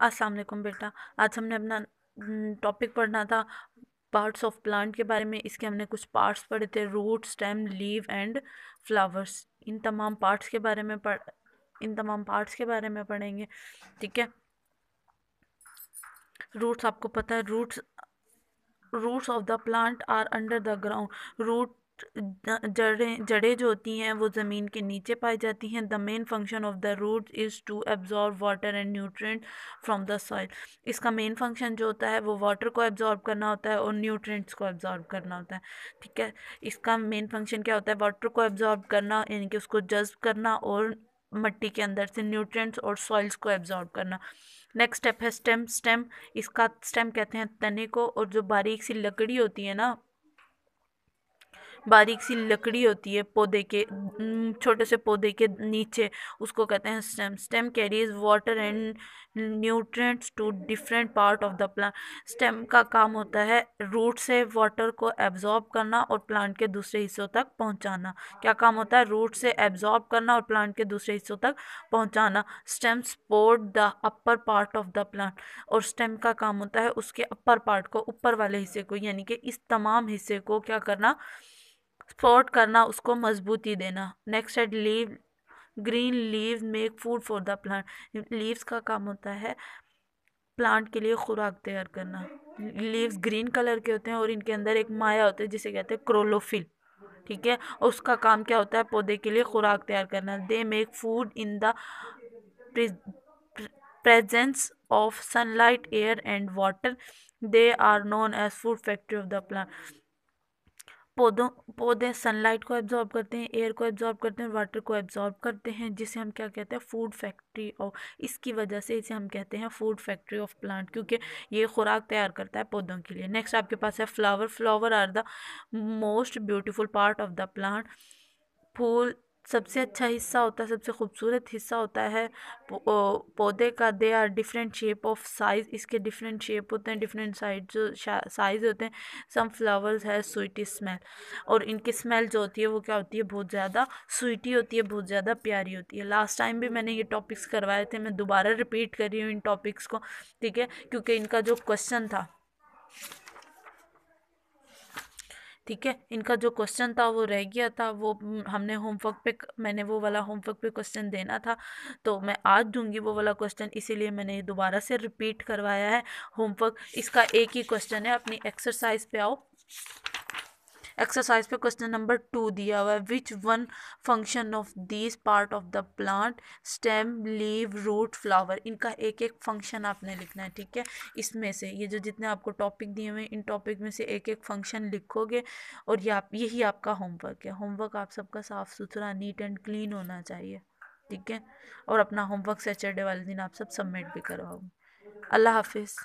अस्सलाम वालेकुम बेटा। आज हमने अपना टॉपिक पढ़ना था पार्ट्स ऑफ़ प्लांट के बारे में। इसके हमने कुछ पार्ट्स पढ़े थे root stem leave and flowers इन तमाम पार्ट्स के बारे में पढ़, इन तमाम पार्ट्स के बारे में पढ़ेंगे, ठीक है? रूट्स आपको पता है roots roots of the plant are under the ground root जड़ें जड़ें जो होती हैं वो ज़मीन के नीचे पाई जाती हैं। The main function of the root is to absorb water and nutrient from the soil. इसका मेन फ़ंक्शन जो होता है वो वाटर को एब्जॉर्ब करना होता है और न्यूट्रेंट्स को एब्जॉर्ब करना होता है। ठीक है? इसका मेन फ़ंक्शन क्या होता है? वाटर को एब्जॉर्ब करना, यानी कि उसको जज्ब करना और मट्टी के अंदर से न्यूट्रेंट्स और सॉइल्स को एब्जॉर्ब करना। नेक्स्ट स्टेप है स्टेम स्टेम। इसका स्टेम कहते हैं तने को और जो बारीक सी लकड़ी होती है ना बारीक सी लकड़ी होती है पौधे के छोटे से पौधे के नीचे, उसको कहते हैं stem stem carries water and nutrients to different part of the plant stem का काम होता है रूट से वाटर को एब्जॉर्ब करना और प्लांट के दूसरे हिस्सों तक पहुंचाना। क्या काम होता है रूट से एब्जॉर्ब करना और प्लांट के दूसरे हिस्सों तक पहुंचाना। Stem support the upper part of the plant और स्टेम का काम होता है उसके अपर पार्ट को ऊपर वाले हिस्से को, यानी कि इस तमाम हिस्से को क्या करना सपोर्ट करना, उसको मजबूती देना। नेक्स्ट है leave green leave make food for the plant leaves का काम होता है प्लांट के लिए खुराक तैयार करना। लीव्स ग्रीन कलर के होते हैं और इनके अंदर एक माया होता है, जिसे कहते हैं क्रोलोफिल ठीक है? और उसका काम क्या होता है? पौधे के लिए खुराक तैयार करना। They make food in the presence of sunlight air and water they are known as food factory of the plant पौधों, पौधे सनलाइट को एब्जॉर्ब करते हैं एयर को एब्जॉर्ब करते हैं वाटर को एब्जॉर्ब करते हैं, जिसे हम क्या कहते हैं फ़ूड फैक्ट्री और इसकी वजह से इसे हम कहते हैं फ़ूड फैक्ट्री ऑफ़ प्लांट क्योंकि ये खुराक तैयार करता है पौधों के लिए। नेक्स्ट आपके पास है flower flower are the most beautiful part of the plant फूल सबसे अच्छा हिस्सा होता है, सबसे खूबसूरत हिस्सा होता है पौधे का। They are different shape of size इसके डिफरेंट शेप होते हैं डिफरेंट साइज़ जो साइज़ होते हैं सम फ्लावर्स है स्वीटी स्मेल और इनकी स्मेल जो होती है, वो क्या होती है, बहुत ज़्यादा स्वीटी होती है, बहुत ज़्यादा प्यारी होती है। लास्ट टाइम भी मैंने ये टॉपिक्स करवाए थे, मैं दोबारा रिपीट कर रही हूँ इन टॉपिक्स को, ठीक है? क्योंकि इनका जो क्वेश्चन था ठीक है? इनका जो क्वेश्चन था, वो रह गया था। वो हमने होमवर्क पे मैंने वो वाला होमवर्क पे क्वेश्चन देना था। तो मैं आज दूँगी वो वाला क्वेश्चन इसीलिए मैंने दोबारा से रिपीट करवाया है होमवर्क इसका एक ही क्वेश्चन है, अपनी एक्सरसाइज पे आओ। एक्सरसाइज पे क्वेश्चन नंबर टू दिया हुआ है। Which one function of this part of the plant stem leave root flower इनका एक एक फ़ंक्शन आपने लिखना है, ठीक है? इसमें से ये जो जितने आपको टॉपिक दिए हुए इन टॉपिक में से एक एक फ़ंक्शन लिखोगे और ये आप, यही आपका होमवर्क है। होमवर्क आप सबका साफ़ सुथरा नीट एंड क्लीन होना चाहिए, ठीक है? और अपना होमवर्क सैटरडे वाले दिन आप सब सबमिट भी करवाओगे। अल्लाह हाफिज़।